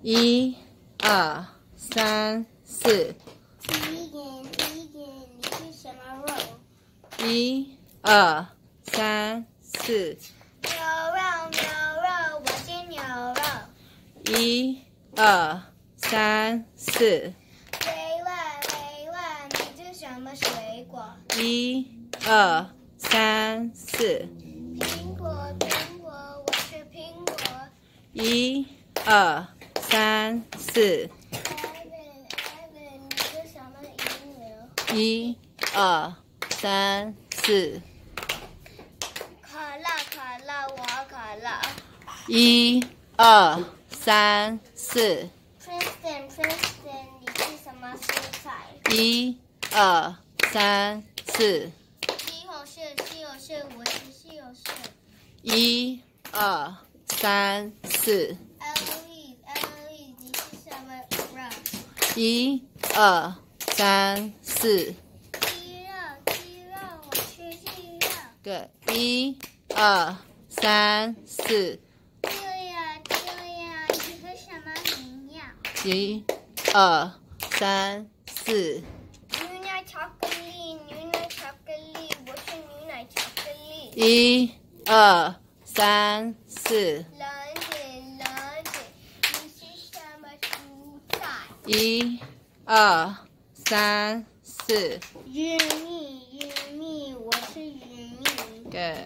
一、二、三、四。第一点，第一点，你是什么肉？一、二、三、四。牛肉，牛肉，我是牛肉。一、二、三、四。委婉，委婉，你是什么水果？一、二、三、四。苹果，苹果，我是苹果。一、二、三、四。Evan，你是什么？一、二、三、四。可乐，可乐，我可乐。一、二、三、四。Princeton，你是什么蔬菜？一、二、三、四。西红柿，西红柿，我是西红柿。一、二、三、四。Eloise Eloise，你是什么肉？一、二、三、四。鸡肉，鸡肉，我吃鸡肉。对，一、二、三、四。对呀，对呀，你是什么饮料？一、二、三、四。牛奶巧克力，牛奶巧克力，我是牛奶巧克力。一、二、三、四。冷点，冷点，你是什么蔬菜？一、二、三、四。玉米，玉米，我是玉米。对。